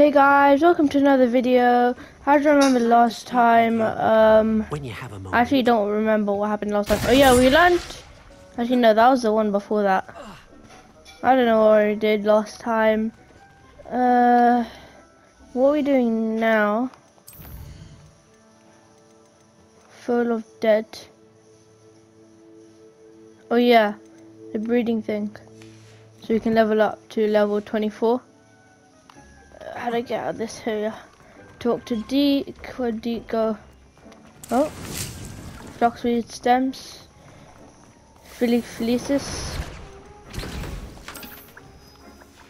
Hey guys, welcome to another video. How do I just remember last time, um, When you have a moment. I actually don't remember what happened last time. Oh yeah, we learned, actually no, that was the one before that. I don't know what we did last time. Uh, what are we doing now? Foal of dead. Oh yeah, the breeding thing. So we can level up to level 24. How do I get out of this area? Talk to Deek. Where'd Deek go? Oh. Fluxweed stems. Felix Felicis.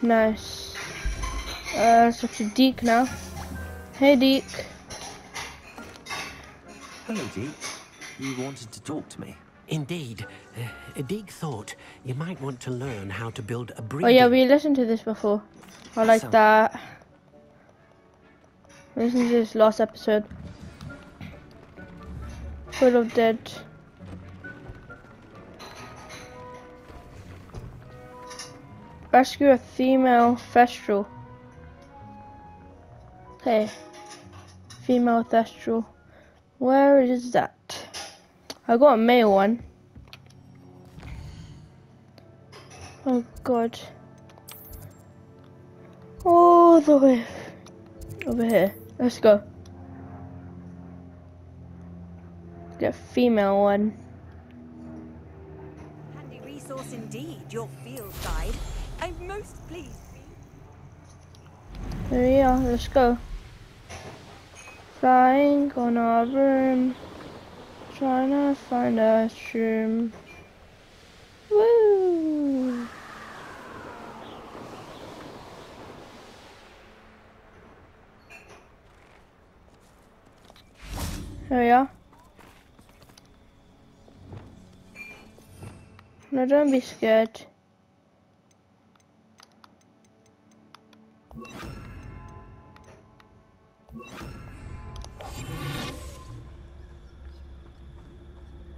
Nice. Uh, let's talk to Deek now. Hey Deek. Hello, Deek. You wanted to talk to me? Indeed. Uh, Deek thought you might want to learn how to build a breeding... Oh yeah, we listened to this before. I like So- that. Listen to this last episode. Foal of dead. Rescue a female thestral. Hey, Female thestral. Where is that? I got a male one. Oh god. All the way over here. Let's go. Get a female one. Handy resource indeed, your field guide. I'm most pleased. There we are, let's go. Flying on our room. Trying to find a shroom. Woo! There we are. No, don't be scared.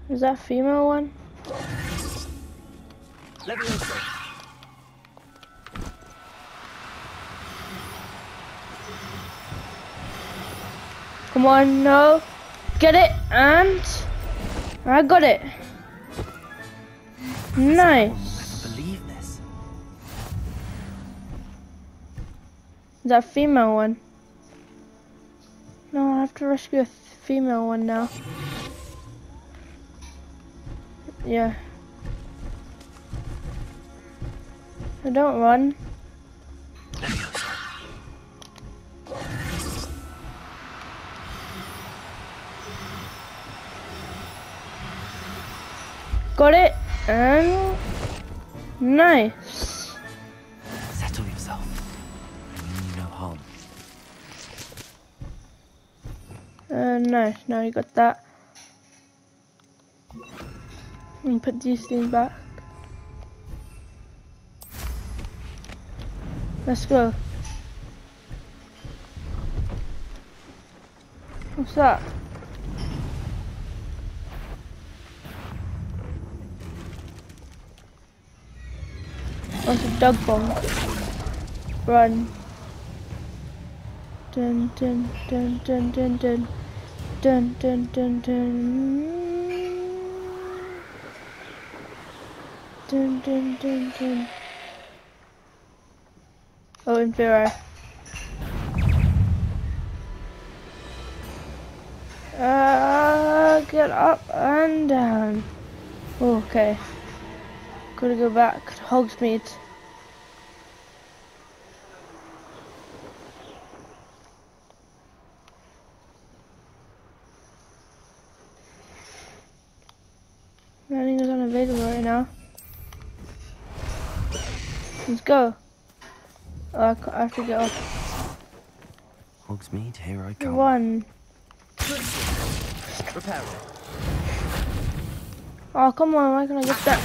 Is that female one? Come on, no. Get it, and I got it. Nice. Believe this. Is that female one? No, I have to rescue a female one now. Yeah. I don't run. Got it, and nice. Settle yourself. No harm. Uh, nice. Now you got that. And put these things back. Let's go. What's that? Dog bomb? Run. Dun dun dun dun dun dun. Dun dun dun dun. Dun dun dun dun. Oh, Infero. Uh, get up and down. Okay. Gotta go back to Hogsmeade. Landing is unavailable right now. Let's go. Oh, I, I have to get off. Hogsmeade, here I come. One. Prepare. Oh, come on, why can't I get that?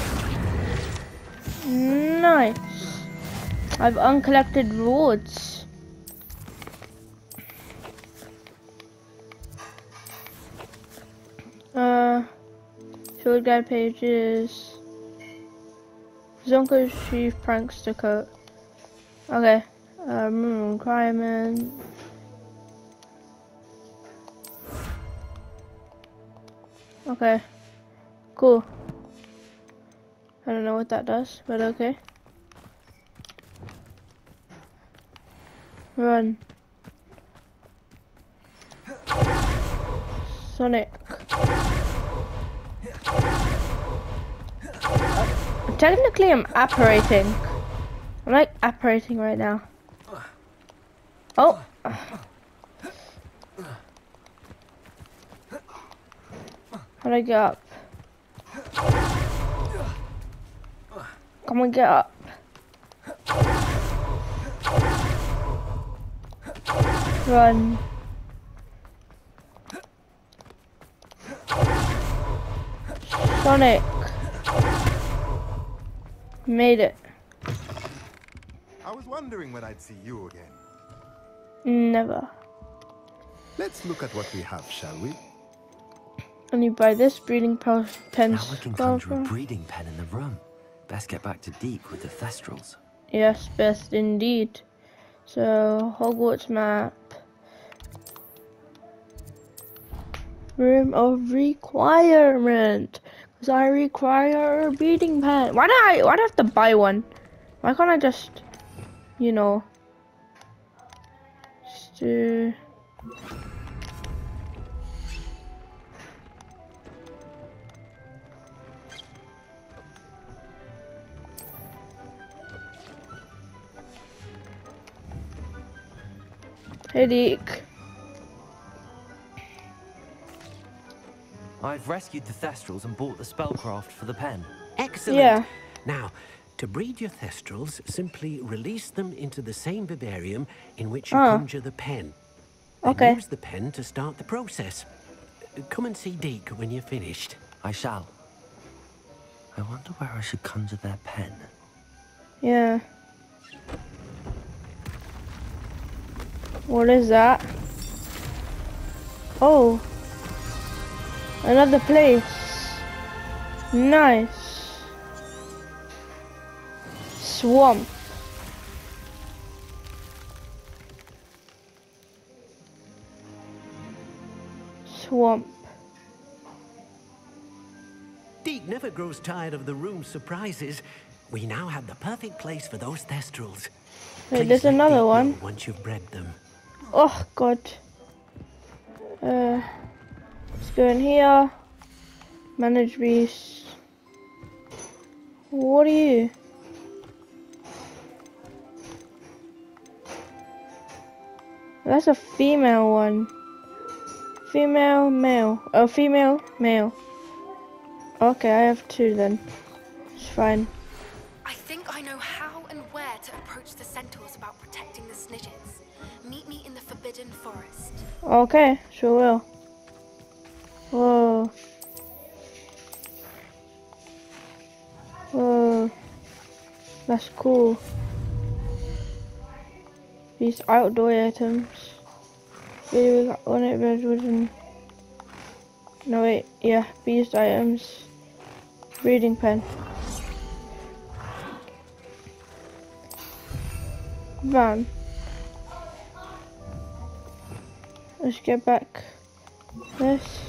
Nice. I've uncollected rewards. Uh, field guide pages. Zonko's chief prankster coat. Okay, Um, requirement. Okay. Cool. I don't know what that does, but okay. Run. Sonic. Technically, I'm apparating. I'm like apparating right now. Oh. How do I get up? Come on, get up. Run. Sonic. Made it. I was wondering when I'd see you again. Never. Let's look at what we have, shall we? And you buy this breeding pen. Now we can conjure a breeding pen in the room. Best get back to Deek with the Thestrals. Yes, best indeed. So, Hogwarts map. Room of requirement. Because I require a breeding pen. Why do I, why do I have to buy one? Why can't I just, you know, just do... Headache. I've rescued the Thestrals and bought the spellcraft for the pen. Excellent. Yeah. Now, to breed your Thestrals, simply release them into the same vivarium in which you Oh. conjure the pen. Then Okay. use the pen to start the process. Come and see Deek when you're finished. I shall. I wonder where I should conjure their pen. Yeah. What is that? Oh. Another place. Nice. Swamp. Swamp. Deek never grows tired of the room's surprises. We now have the perfect place for those Thestrals. Wait, Please there's another one. Once you've bred them. Oh god. Uh, let's go in here. Manage beast. What are you? That's a female one. Female, male. Oh, female, male. Okay, I have two then. It's fine. I think I know how and where to approach the centaurs about protecting the Snidgets. Meet me in the Forbidden Forest. Okay, sure will. Whoa. Whoa. That's cool. These outdoor items. Really, we got on it, redwood and... No wait, yeah, beast items. Breeding pen. Van. Let's get back this.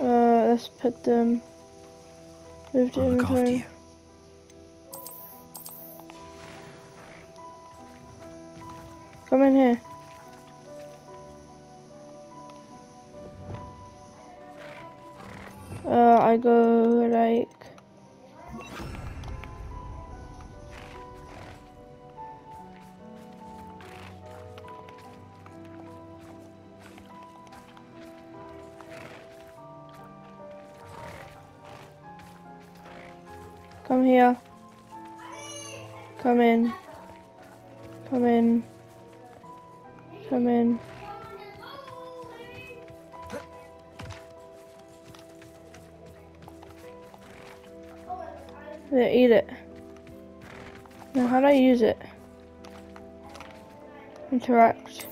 Uh, let's put them. Move to inventory. Come in here. Uh, I go like. Come here. Come in. Come in. Come in. There, eat it. Now, how do I use it? Interact.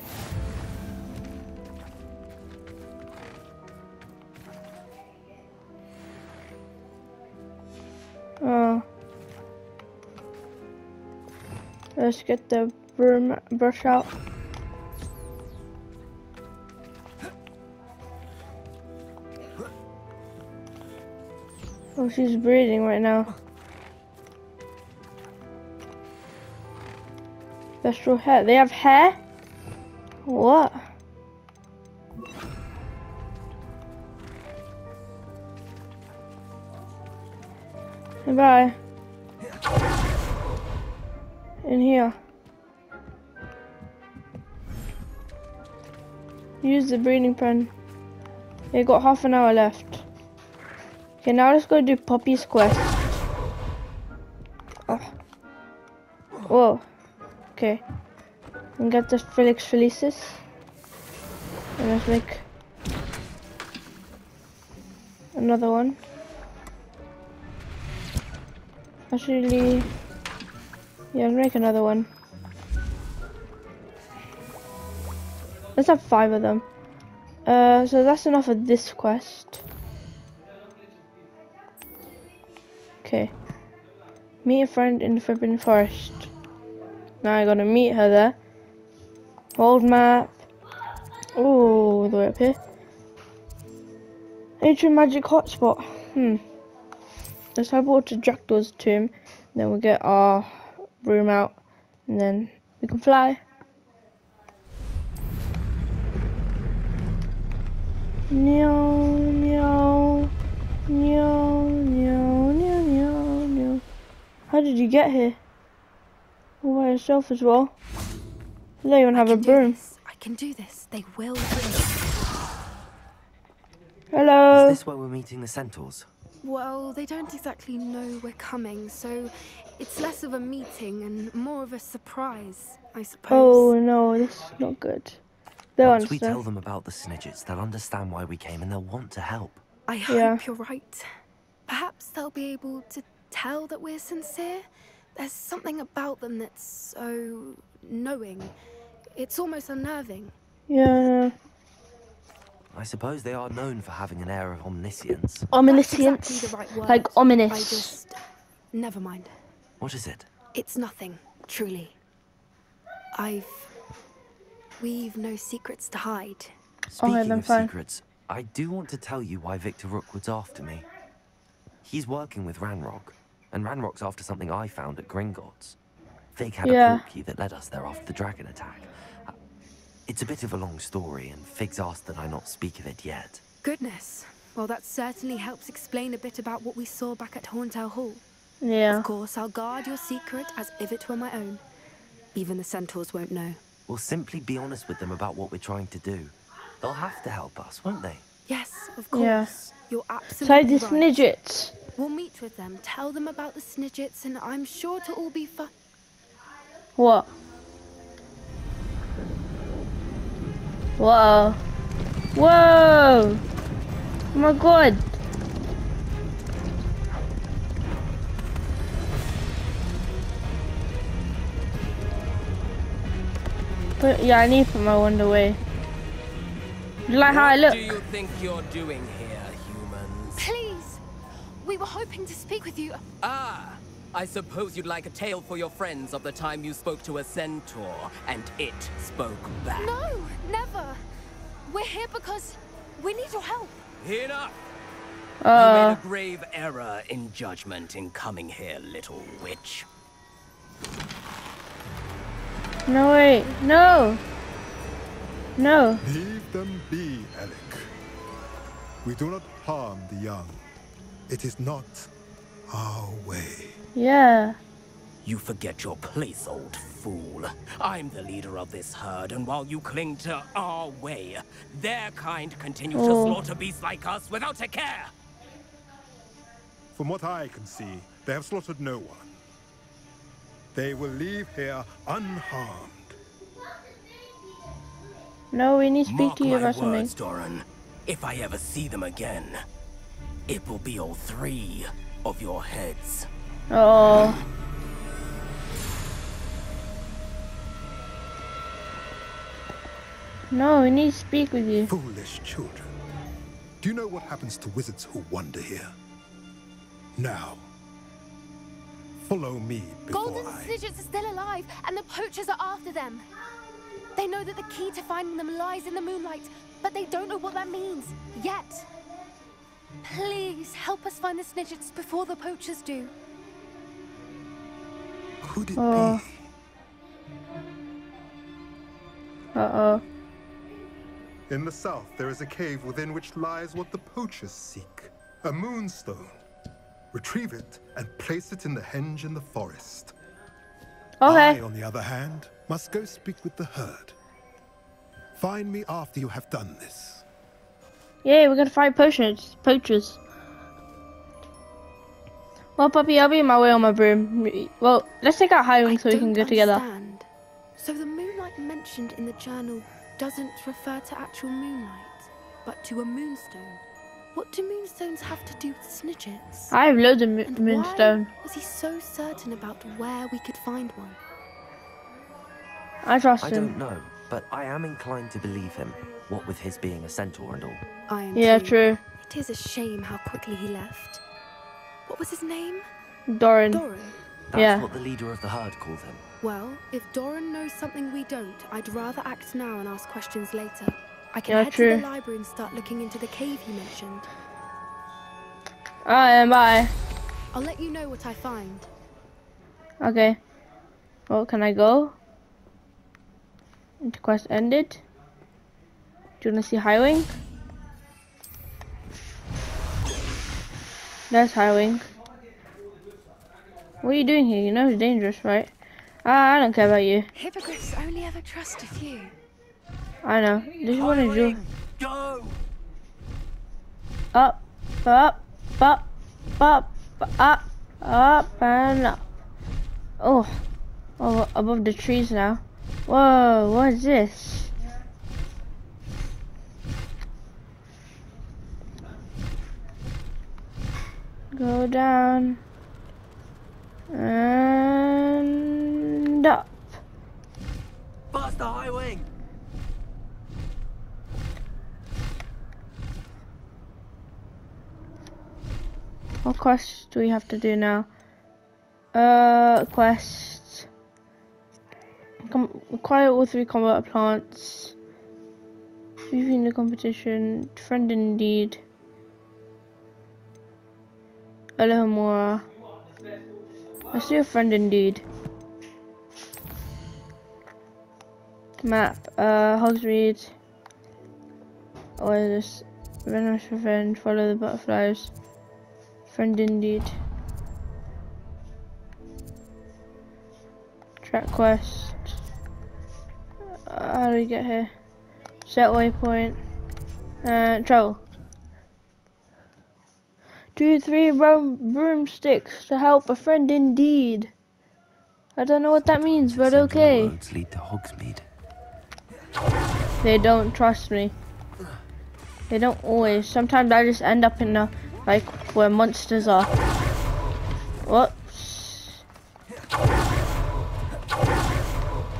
Let's get the broom brush out. Oh, she's breathing right now. Special hair. They have hair? What? Bye. In here. Use the breeding pen. You got half an hour left. Okay, now let's go do Poppy's quest. Oh. Ah. Whoa. Okay. And get the Felix Felicis. And let's make another one. Actually, yeah, let's make another one. Let's have five of them. Uh, so that's enough of this quest. Okay. Meet a friend in the Forbidden Forest. Now I gotta meet her there. Old map. Oh, the way up here. Ancient magic hotspot. Hmm. Let's teleport to Jackdaw's tomb. Then we'll get our room out. And then we can fly. Meow, meow, meow, meow, meow, meow, meow. How did you get here? All by yourself as well. You don't even have I a can do broom. this. I can do this. They will. Hello. Is this where we're meeting the centaurs? Well, they don't exactly know we're coming, so it's less of a meeting and more of a surprise, I suppose. Oh no, this is not good. They'll Once we tell them about the Snidgets, they'll understand why we came and they'll want to help. I hope Yeah. you're right. Perhaps they'll be able to tell that we're sincere. There's something about them that's so knowing. It's almost unnerving. Yeah. I suppose they are known for having an air of omniscience. That's Omniscience. exactly the right word. Like ominous. I just. Never mind. What is it? It's nothing, truly. I've. We've no secrets to hide. Speaking then of fine. secrets, I do want to tell you why Victor Rookwood's after me. He's working with Ranrock, and Ranrock's after something I found at Gringotts. Fig had Yeah. a portkey that led us there after the dragon attack. Uh, It's a bit of a long story, and Fig's asked that I not speak of it yet. Goodness. Well, that certainly helps explain a bit about what we saw back at Horntail Hall. Yeah. Of course, I'll guard your secret as if it were my own. Even the centaurs won't know. We'll simply be honest with them about what we're trying to do. They'll have to help us, won't they? Yes, of course. Yeah. You're So absolutely the right. Snidgets. We'll meet with them, tell them about the Snidgets, and I'm sure to all be fun. What? Whoa. Whoa. Oh my god. But yeah, I need to put my wand away. You like how I What look? do you think you're doing here, humans? Please! We were hoping to speak with you. Ah, I suppose you'd like a tale for your friends of the time you spoke to a centaur and it spoke back. No, never. We're here because we need your help. Enough! you Uh, made a grave error in judgment in coming here, little witch. No wait, no. No. Leave them be, Alec. We do not harm the young. It is not our way. Yeah. You forget your place, old fool. I'm the leader of this herd, and while you cling to our way, their kind continue to Oh. slaughter beasts like us without a care. From what I can see, they have slaughtered no one. They will leave here unharmed. No, we need to speak Mark to you my about something. words, Doran. If I ever see them again, it will be all three of your heads. Oh. No, we need to speak with you. Foolish children. Do you know what happens to wizards who wander here? Now, Follow me before Golden I... Snidgets are still alive, and the poachers are after them. They know that the key to finding them lies in the moonlight, but they don't know what that means yet. Please help us find the Snidgets before the poachers do. Could it Oh. be? Uh-oh. In the south, there is a cave within which lies what the poachers seek. A moonstone. Retrieve it and place it in the henge in the forest. I, on the other hand, must go speak with the herd. Find me after you have done this. Yay, we're gonna find poachers. Poachers. Well, puppy, I'll be on my way on my broom. Well, let's take out Highwing so we I can don't go together. understand. So the moonlight mentioned in the journal doesn't refer to actual moonlight, but to a moonstone. What do moonstones have to do with Snidgets? I have loads of mo- And moonstone. why was he so certain about where we could find one? I trust I him. don't know, but I am inclined to believe him. What with his being a centaur and all. I am Yeah, too. true. It is a shame how quickly he left. What was his name? Doran. Doran. That's Yeah. what the leader of the herd called him. Well, if Doran knows something we don't, I'd rather act now and ask questions later. I can Yeah, head true. to the library and start looking into the cave you mentioned. Alright, and bye. I'll let you know what I find. Okay. Well, can I go? Quest ended. Do you wanna see Highwing? There's Highwing. What are you doing here? You know it's dangerous, right? Ah, I don't care about you. Hippogriffs only ever trust a few. I know. This is what I do. Go! Up, up, up, up, up, up, and up. Oh, oh, above the trees now. Whoa, what is this? Go down and up. Bust the high wing! What quests do we have to do now? Uh, quests. Acquire all three combat plants. Leaving the competition. Friend indeed. Alohomora. Let's do a friend indeed. Map. Uh, Hogsmeade. What is this? Venomous Revenge. Follow the butterflies. Friend indeed. Track quest. How do we get here? Set waypoint. Uh, travel. Do three broom broomsticks to help a friend indeed. I don't know what that means, but okay. roads lead to Hogsmeade. They don't trust me. They don't always. Sometimes I just end up in the like where monsters are. Whoops.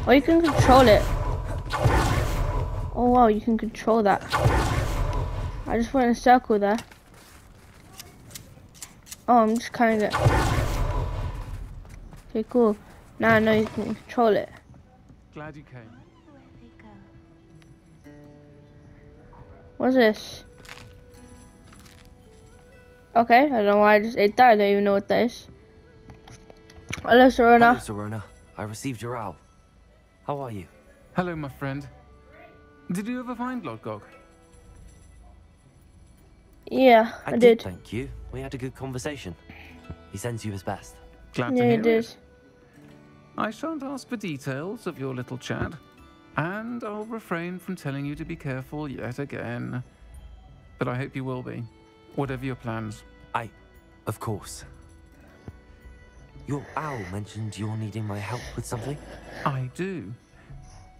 Oh, you can control it. Oh wow, you can control that. I just went in a circle there. Oh, I'm just kind of. Okay, cool. Now I know you can control it. Glad you came. What's this? Okay, I don't know why I just ate that. I don't even know what that is. Hello, Hello, Sirona. I received your owl. How are you? Hello, my friend. Did you ever find Lodgog? Yeah, I, did. Thank you. We had a good conversation. He sends you his best. Glad to Yeah, hear you did. it. I shan't ask for details of your little chat, and I'll refrain from telling you to be careful yet again. But I hope you will be, whatever your plans. I, of course. Your owl mentioned you're needing my help with something. I do.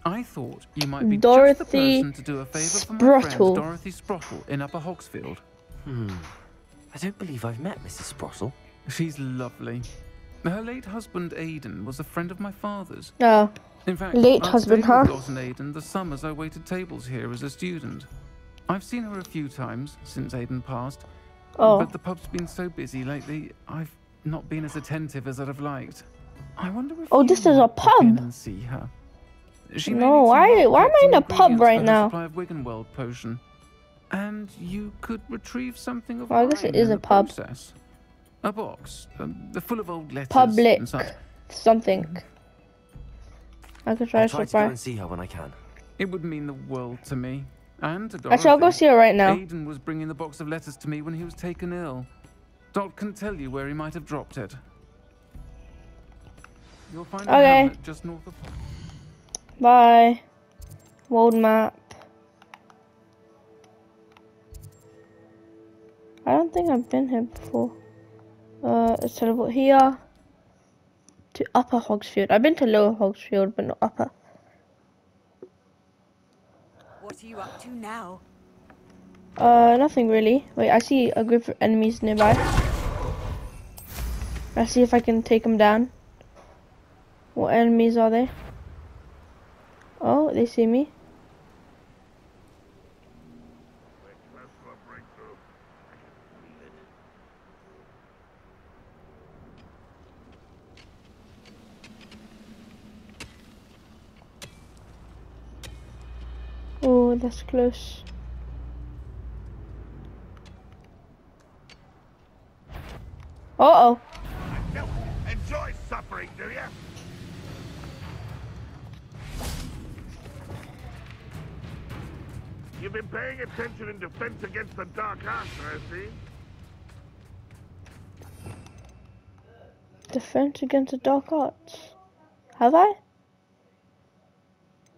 I thought you might be just Dorothy the person to do a favour for my friend Sprottle. Dorothy Sprottle in Upper Hogsfield. Hmm. I don't believe I've met Mrs. Sprottle. She's lovely. Her late husband Aidan was a friend of my father's. No. In fact, Late I husband, stayed with huh? Dot and Aidan the summers I waited tables here as a student. I've seen her a few times since Aidan passed, Oh. but the pub's been so busy lately, I've not been as attentive as I'd have liked. I wonder if Oh, this is a might pop in pub. and see her. She No, why- why am I in a pub ingredients right for her now? Supply of Wiggenweld potion, and you could retrieve something of Well, I guess it is a pub. Process. A box, um, full of old letters Public and such. something. I could try I'll try to go and see her when I can. It would mean the world to me, and Dorothy. Actually, I'll go see her right now. Aiden was bringing the box of letters to me when he was taken ill. Dot can tell you where he might have dropped it. You'll find Okay. just north of. Bye. World map. I don't think I've been here before. Uh, let's teleport here to Upper Hogsfield. I've been to Lower Hogsfield, but not Upper. You up to now? Uh, nothing really. Wait, I see a group of enemies nearby. Let's see if I can take them down. What enemies are they? Oh, they see me. Oh, that's close. Uh oh. Enjoy suffering, do you? You've been paying attention in defense against the Dark Arts, I see. Defense against the dark arts. Have I?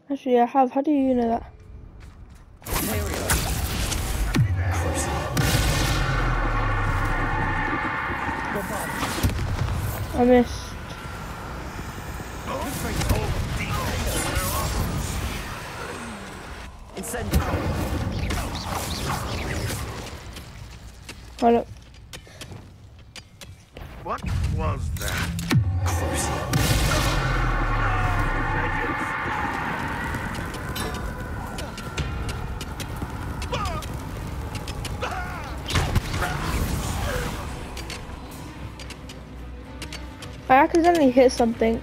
Actually, I have. How do you know that? I missed. Hold up. What was that? Accidentally hit something.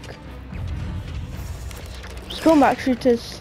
Stormback shooters.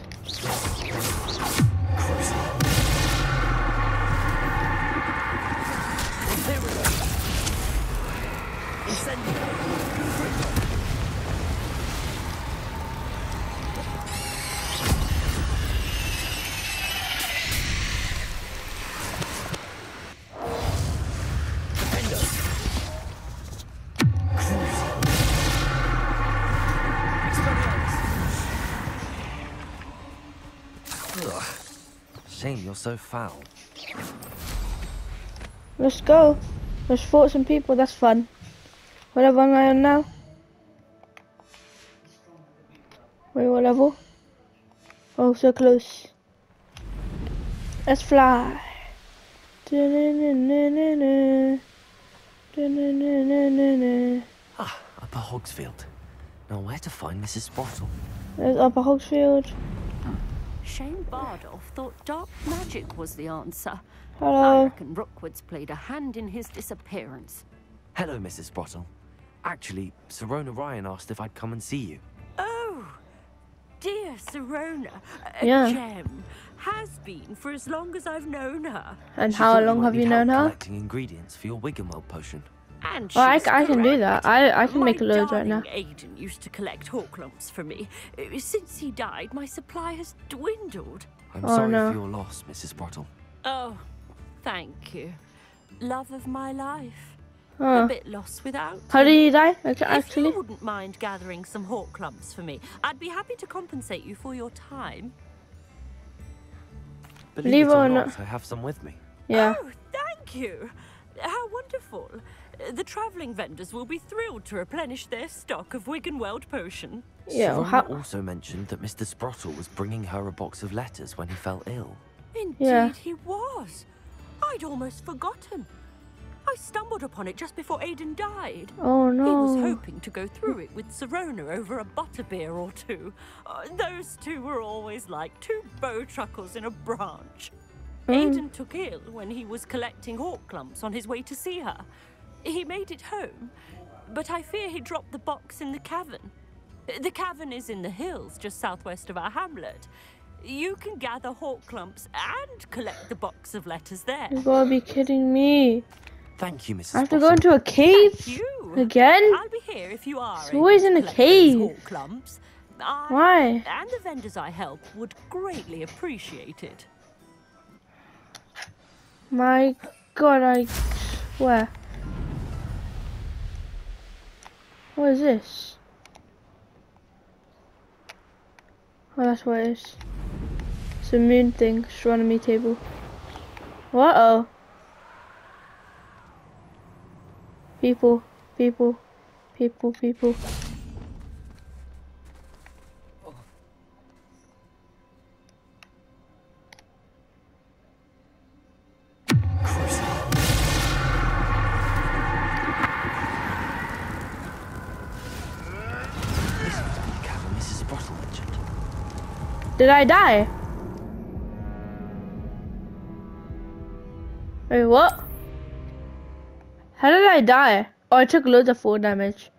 So foul. Let's go. Let's fought some people. That's fun. What level am I on now? Wait, what level? Oh, so close. Let's fly. Ah, Upper Hogsfield. Now where to find Mrs. Sprottle? There's Upper Hogsfield. Shane Bardolph thought dark magic was the answer. Hello. I Hello. reckon Rookwood's played a hand in his disappearance. Hello, Mrs. Sprottle. Actually, Sirona Ryan asked if I'd come and see you. Oh, dear Sirona, a Yeah. gem. Has been for as long as I've known her. And She how long have you known her? Collecting ingredients for your Wiggenweld potion. And Well, I, I can do that. I, I can My make loads right now. darling Aiden used to collect Horklumps for me. Since he died, my supply has dwindled. I'm Oh, sorry no. for your loss, Mrs. Sprottle. Oh, thank you. Love of my life. A Oh. bit lost without. How did you die? Ac- If you wouldn't mind gathering some Horklumps for me, I'd be happy to compensate you for your time. Believe Leave it it or or not, not. I have some with me. yeah. Oh, thank you. How wonderful. The travelling vendors will be thrilled to replenish their stock of Wiggenweld potion. Yeah. Sirona How, also mentioned that Mr. Sprottle was bringing her a box of letters when he fell ill. Indeed, Yeah. he was. I'd almost forgotten. I stumbled upon it just before Aidan died. oh no. He was hoping to go through it with Sirona over a butterbeer or two. Uh, those two were always like two bowtruckles in a branch. Mm. Aidan took ill when he was collecting Horklumps on his way to see her. He made it home, but I fear he dropped the box in the cavern. The cavern is in the hills just southwest of our hamlet. You can gather Horklumps and collect the box of letters there. You gotta be kidding me. Thank you, Mrs. I have to go into a cave Thank you. again? I'll be here if you are. It's always in a cave. Horklumps. I Why? And the vendors I help would greatly appreciate it. My god, I swear. What is this? Oh, that's what it is. It's a moon thing, astronomy table. What? Oh. People, people, people, people. Did I die? Wait, what? How did I die? Oh, I took loads of fall damage.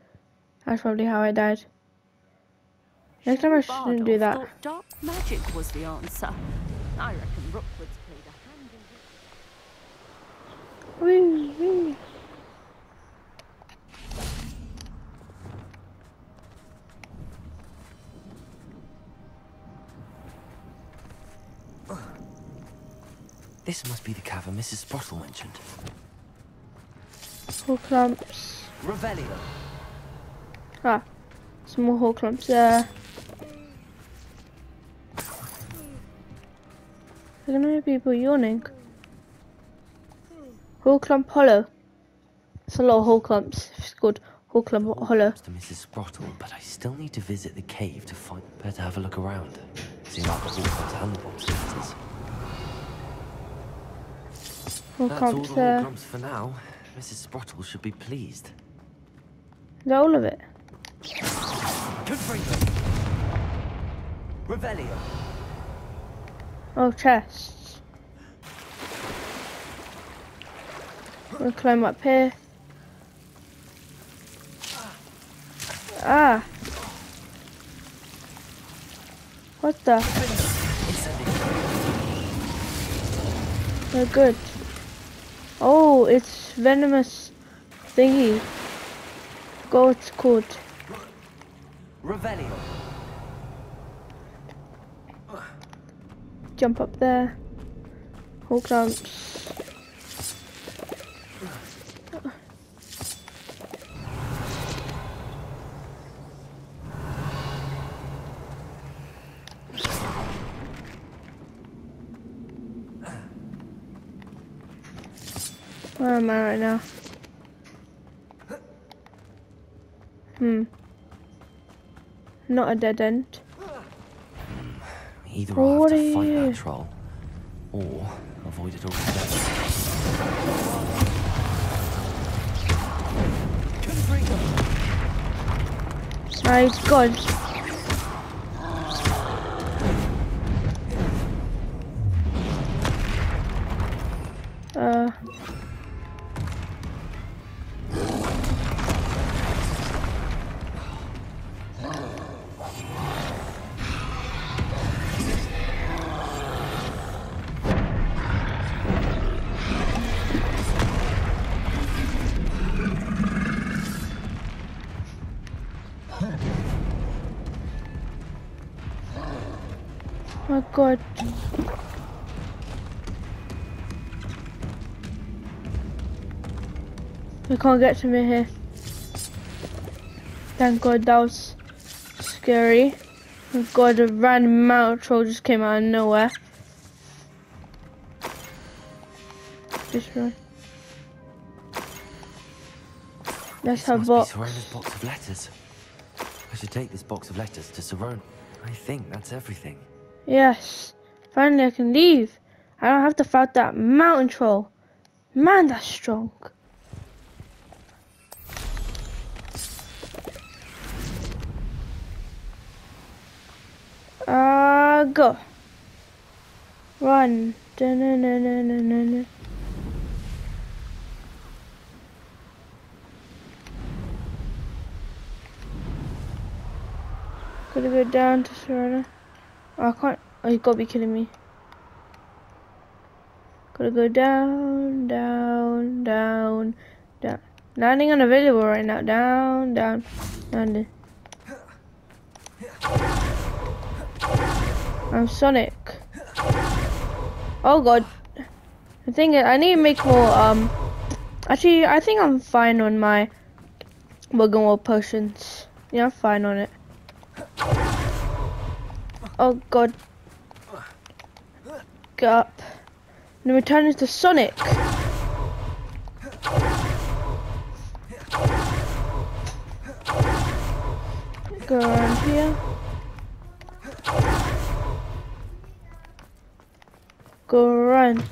That's probably how I died. Next time I shouldn't do that. dark magic was the answer. I reckon Rookwood's played a hand in it. Whee, whee. This must be the cavern Mrs. Sprottle mentioned. Horklumps. Revelio. Ah, some more Horklumps there. Look at many people yawning. Horklump hollow. It's a lot of Horklumps. It's called Horklump hollow. to Mrs. Sprottle, but I still need to visit the cave to find. Better have a look around. See like the the box letters. Whole That's all the there. whole for now. Mrs. Sprottle should be pleased. That all of it? Revelio. Oh, chests. We'll climb up here. Ah. What the? Oh, good. Oh, it's venomous thingy. What it's called. Revelio. Jump up there. Horklumps. Where am I right now? Hmm. Not a dead end. Either I have to fight you? that troll, or avoid it altogether. My god. Uh. My god. They can't get to me here. Thank god that was scary. Thank god a random mountain troll just came out of nowhere. Just run. Let's This have must box. Sirona's box of letters. I should take this box of letters to Sirona. I think that's everything. Yes, finally I can leave. I don't have to fight that mountain troll. Man, that's strong. Uh, go. Run. Dun -dun -dun Gotta go down to Sirona. Oh, I can't. Oh, you gotta be kidding me. Gotta go down, down, down, down. Nothing unavailable right now. Down, down, down. I'm Sonic. Oh god. The thing is, I need to make more, um... Actually, I think I'm fine on my Wiggenweld potions. Yeah, I'm fine on it. Oh god. Get up. And return into Sonic. Go around here. Go run.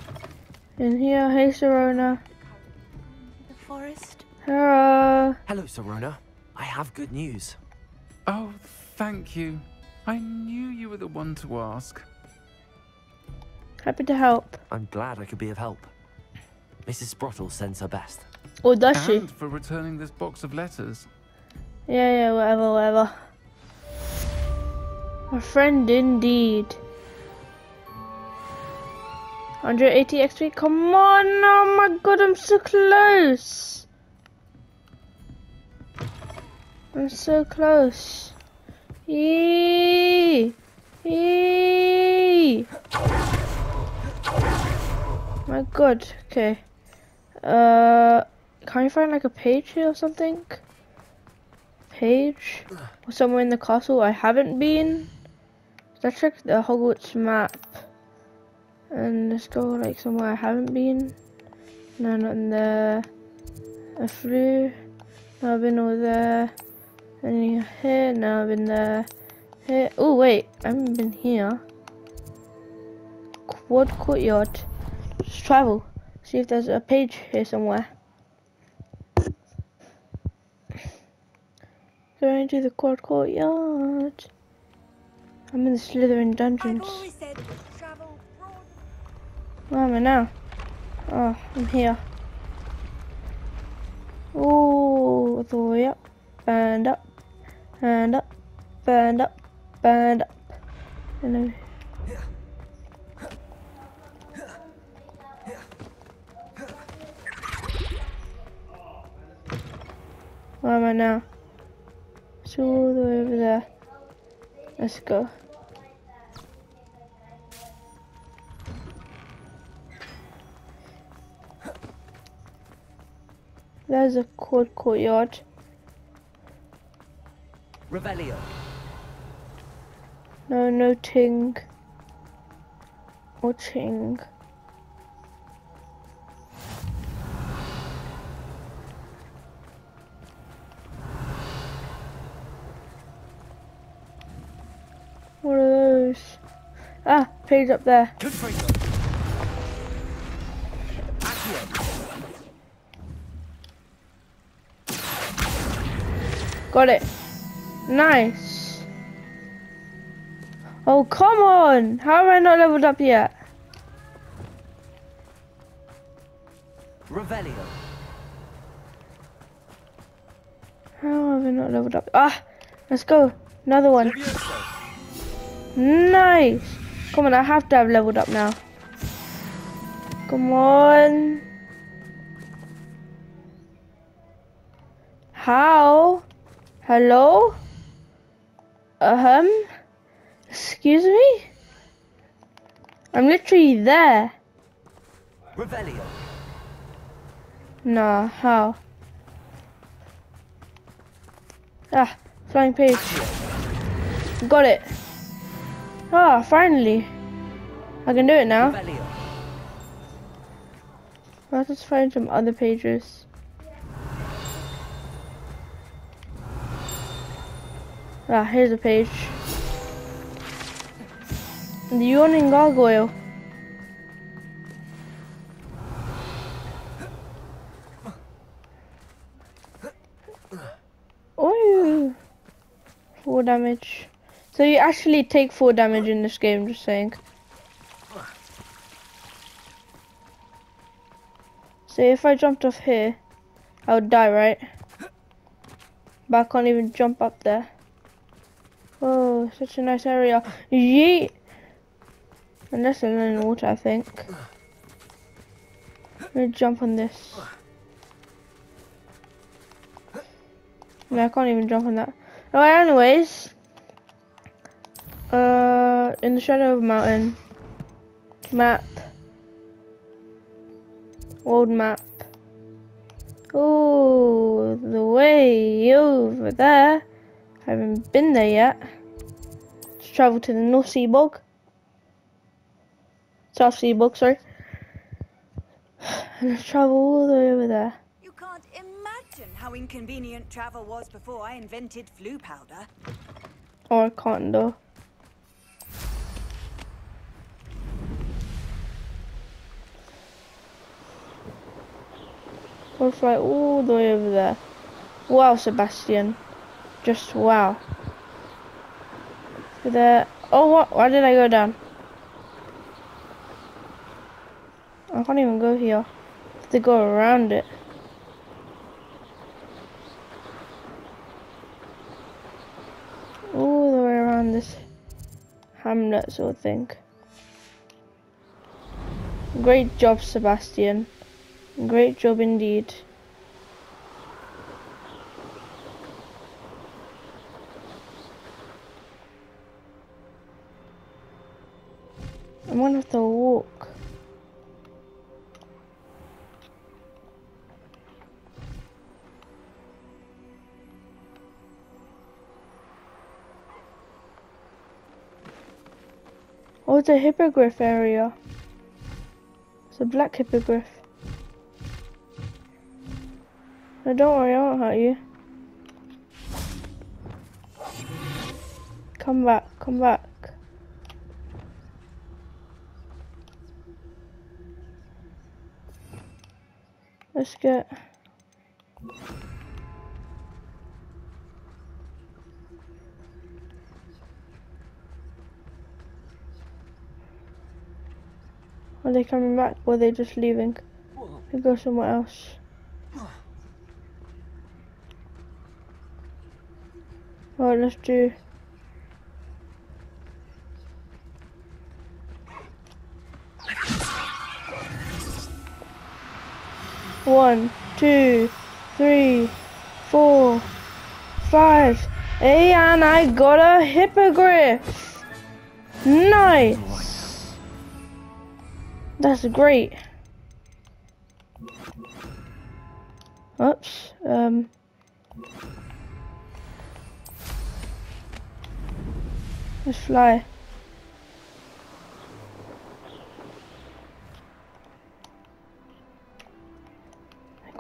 In here, hey Sirona. The forest? Hello. Hello, Sirona. I have good news. Oh, thank you. I knew you were the one to ask. Happy to help. I'm glad I could be of help. Mrs. Sprottle sends her best. Oh, does she? And for returning this box of letters. Yeah, yeah, whatever, whatever. A friend indeed. 180 XP, come on! Oh my god, I'm so close! I'm so close. Eee! Eee! My god, okay. Uh, can you find like a page here or something? Page? Or somewhere in the castle I haven't been? Let's check the Hogwarts map. And let's go like somewhere I haven't been. No, not in there. I flew. No, I've been over there. And here. No, I've been there. Here. Oh wait, I haven't been here. Quad courtyard. Just travel. See if there's a page here somewhere. Going to the quad courtyard. I'm in the Slytherin dungeons. I've always said travel broad. Where am I now? Oh, I'm here. Oh, the way up, and up, and up, and up, and up, and then. Where am I now? It's all the way over there. Let's go. There's a court courtyard. Revelio. No, no ting. Or ching. What are those? Ah, page up there. Got it. Nice. Oh, come on. How have I not leveled up yet? Revelio. How have I not leveled up? Ah, let's go. Another one. Nice. Come on, I have to have leveled up now. Come on. How? Hello? Um? Excuse me? I'm literally there. Revelio. Nah, how? Ah, flying page. Got it. Ah, finally. I can do it now. Revelio. Let's just find some other pages. Ah, here's a page. The Yawning Gargoyle. Oh, four damage. So you actually take four damage in this game, just saying. So if I jumped off here, I would die, right? But I can't even jump up there. Oh, such a nice area. Yeet! And that's in the water, I think. Let me jump on this. No, I can't even jump on that. Alright, anyways. Uh, in the shadow of a mountain. Map. Old map. Oh, the way over there. Haven't been there yet. Let's travel to the North Sea Bog. South Sea Bog, sorry. And let's travel all the way over there. You can't imagine how inconvenient travel was before I invented Floo powder. Oh, I can't though. We'll fly all the way over there. Wow, Sebastian. Just wow. There. Oh, what? Why did I go down? I can't even go here. I have to go around it. All the way around this hamlet sort of thing. Great job, Sebastian. Great job indeed. I'm gonna have to walk. Oh, it's a hippogriff area. It's a black hippogriff. No, don't worry, I won't hurt you. Come back, come back. Are they coming back or are they just leaving? They go somewhere else. Alright, let's do... One, two, three, four, five. Hey, and I got a hippogriff. Nice. That's great. Oops. Um. Let's fly.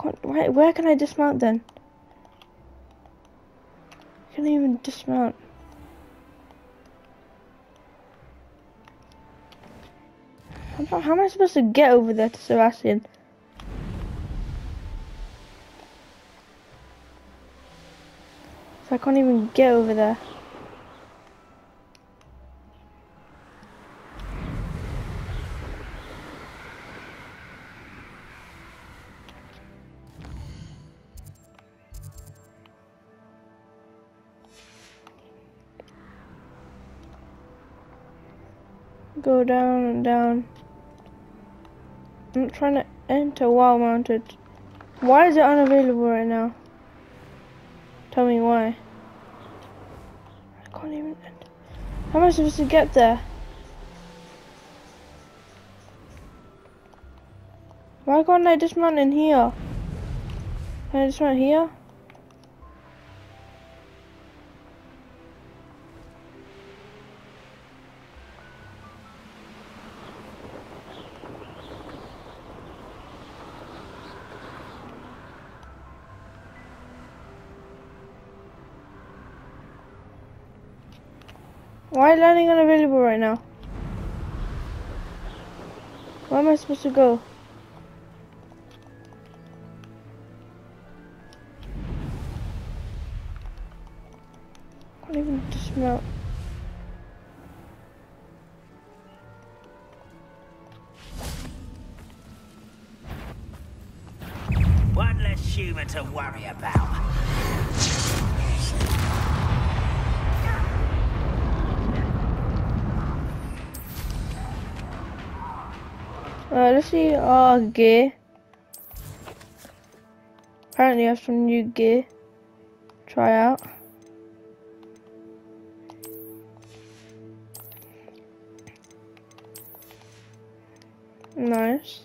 Can't. Where, where can I dismount then? I can't even dismount. How, how am I supposed to get over there to Sebastian? So I can't even get over there. Down and down. I'm trying to enter while mounted. Why is it unavailable right now? Tell me why. I can't even. How am I supposed to get there? Why can't I dismount in here? Can I dismount here? Why landing unavailable right now? Where am I supposed to go? I Can't even dismount. One less human to worry about. Uh, see our gear. Apparently I have some new gear. Try out. Nice.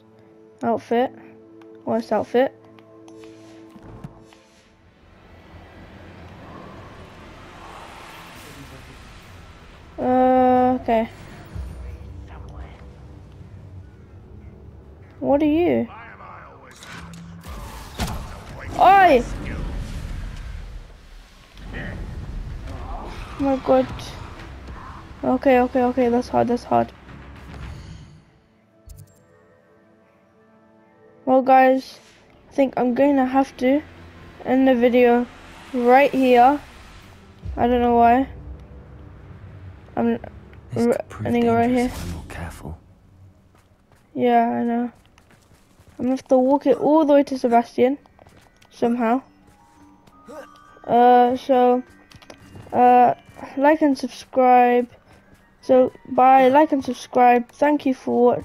Outfit. Nice outfit. Uh, okay. What are you? Oi! Oh my god. Okay, okay, okay, that's hard, that's hard. Well guys, I think I'm going to have to end the video right here. I don't know why. I'm ending it right here. I'm not careful. Yeah, I know. I'm gonna have to walk it all the way to Sebastian. Somehow. Uh, so, uh, like and subscribe. So, bye, like and subscribe. Thank you for what.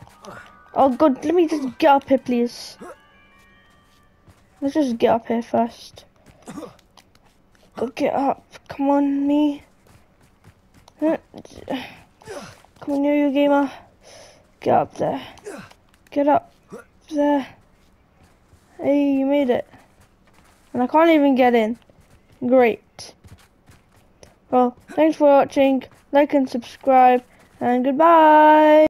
Oh god, let me just get up here, please. Let's just get up here first. Go get up. Come on, me. Come on, you gamer. Get up there. Get up there. Uh, hey, you made it. And I can't even get in. Great. Well, thanks for watching. Like and subscribe. And goodbye.